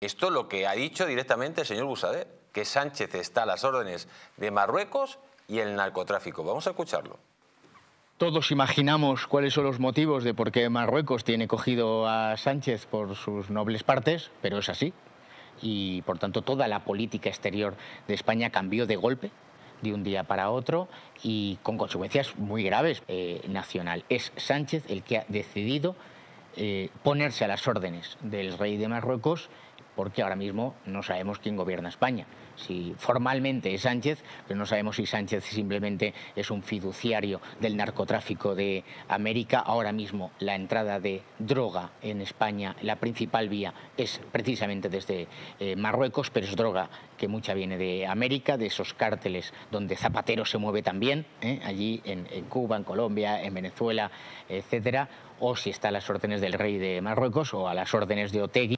Esto es lo que ha dicho directamente el señor Busader, que Sánchez está a las órdenes de Marruecos y el narcotráfico. Vamos a escucharlo. Todos imaginamos cuáles son los motivos de por qué Marruecos tiene cogido a Sánchez por sus nobles partes, pero es así. Y por tanto toda la política exterior de España cambió de golpe de un día para otro y con consecuencias muy graves eh, nacional. Es Sánchez el que ha decidido eh, ponerse a las órdenes del rey de Marruecos porque ahora mismo no sabemos quién gobierna España. Si formalmente es Sánchez, pero no sabemos si Sánchez simplemente es un fiduciario del narcotráfico de América. Ahora mismo la entrada de droga en España, la principal vía es precisamente desde eh, Marruecos, pero es droga que mucha viene de América, de esos cárteles donde Zapatero se mueve también, ¿eh? allí en, en Cuba, en Colombia, en Venezuela, etcétera, o si está a las órdenes del rey de Marruecos o a las órdenes de Otegui.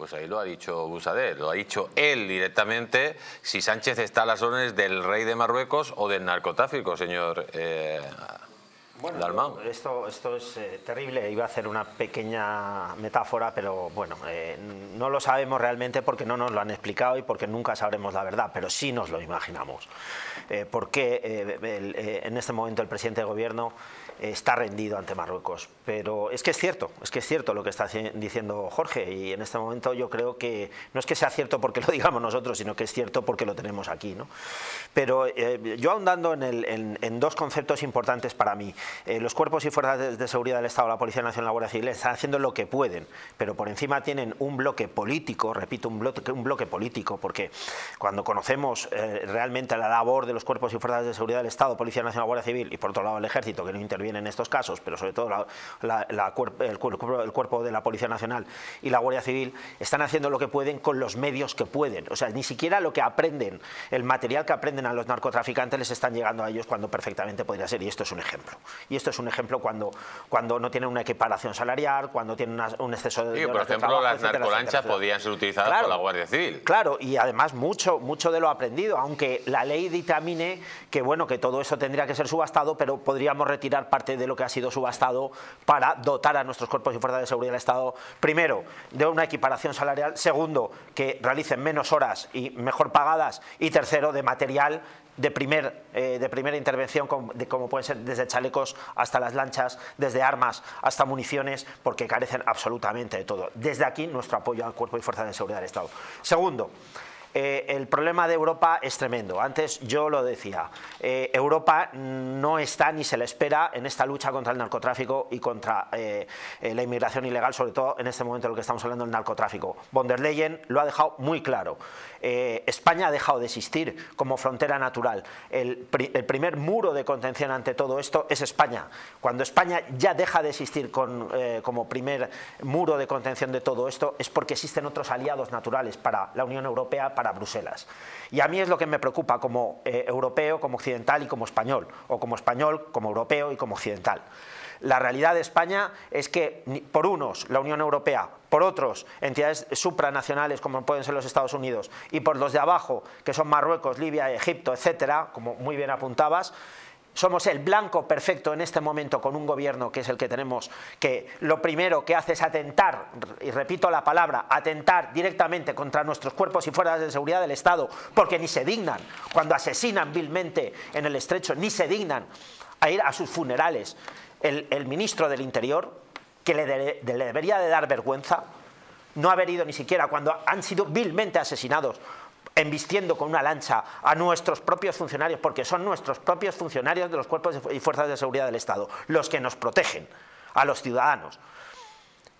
Pues ahí lo ha dicho Busader, lo ha dicho él directamente, si Sánchez está a las órdenes del rey de Marruecos o del narcotráfico, señor eh, bueno, esto, esto es eh, terrible. Iba a hacer una pequeña metáfora, pero bueno, eh, no lo sabemos realmente porque no nos lo han explicado y porque nunca sabremos la verdad, pero sí nos lo imaginamos. Eh, porque en este momento el presidente de gobierno está rendido ante Marruecos. Pero es que es cierto, es que es cierto lo que está diciendo Jorge y en este momento yo creo que no es que sea cierto porque lo digamos nosotros, sino que es cierto porque lo tenemos aquí. ¿no? Pero yo ahondando en, en dos conceptos importantes para mí. Eh, los cuerpos y fuerzas de, seguridad del Estado, la Policía Nacional, la Guardia Civil, están haciendo lo que pueden, pero por encima tienen un bloque político, repito, un bloque, un bloque político, porque cuando conocemos eh, realmente la labor de los cuerpos y fuerzas de seguridad del Estado, Policía Nacional, Guardia Civil, y por otro lado el Ejército, que no interviene en estos casos, pero sobre todo el, cuerpo de la Policía Nacional y la Guardia Civil, están haciendo lo que pueden con los medios que pueden. O sea, ni siquiera lo que aprenden, el material que aprenden a los narcotraficantes les están llegando a ellos cuando perfectamente podría ser, y esto es un ejemplo. Y esto es un ejemplo cuando, cuando no tienen una equiparación salarial, cuando tienen un exceso de... Sí, por ejemplo, las narcolanchas podían ser utilizadas por la Guardia Civil. Claro, y además mucho, mucho de lo aprendido, aunque la ley dictamine que, bueno, que todo eso tendría que ser subastado, pero podríamos retirar parte de lo que ha sido subastado para dotar a nuestros cuerpos y fuerzas de seguridad del Estado, primero, de una equiparación salarial, segundo, que realicen menos horas y mejor pagadas, y tercero, de material de, primer, eh, de primera intervención, como, como pueden ser desde chalecos hasta las lanchas, desde armas hasta municiones, porque carecen absolutamente de todo. Desde aquí nuestro apoyo al Cuerpo y Fuerza de Seguridad del Estado. Segundo, eh, el problema de Europa es tremendo. Antes yo lo decía, eh, Europa no está ni se le espera en esta lucha contra el narcotráfico y contra eh, la inmigración ilegal, sobre todo en este momento en el que estamos hablando del narcotráfico. Von der Leyen lo ha dejado muy claro. España ha dejado de existir como frontera natural. El, primer muro de contención ante todo esto es España. Cuando España ya deja de existir como primer muro de contención de todo esto es porque existen otros aliados naturales para la Unión Europea, para Bruselas. Y a mí es lo que me preocupa como eh, europeo, como occidental y como español, o como español, como europeo y como occidental. La realidad de España es que por unos la Unión Europea, por otros entidades supranacionales como pueden ser los Estados Unidos y por los de abajo que son Marruecos, Libia, Egipto, etcétera, como muy bien apuntabas, somos el blanco perfecto en este momento con un gobierno que es el que tenemos, que lo primero que hace es atentar, y repito la palabra, atentar directamente contra nuestros cuerpos y fuerzas de seguridad del Estado, porque ni se dignan, cuando asesinan vilmente en el estrecho, ni se dignan a ir a sus funerales. El, ministro del Interior, que le, le debería de dar vergüenza, no haber ido ni siquiera cuando han sido vilmente asesinados embistiendo con una lancha a nuestros propios funcionarios, porque son nuestros propios funcionarios de los cuerpos y fuerzas de seguridad del Estado, los que nos protegen a los ciudadanos.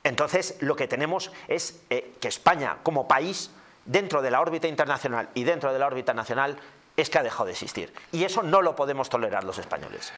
Entonces, lo que tenemos es eh, que España, como país, dentro de la órbita internacional y dentro de la órbita nacional, es que ha dejado de existir. Y eso no lo podemos tolerar los españoles.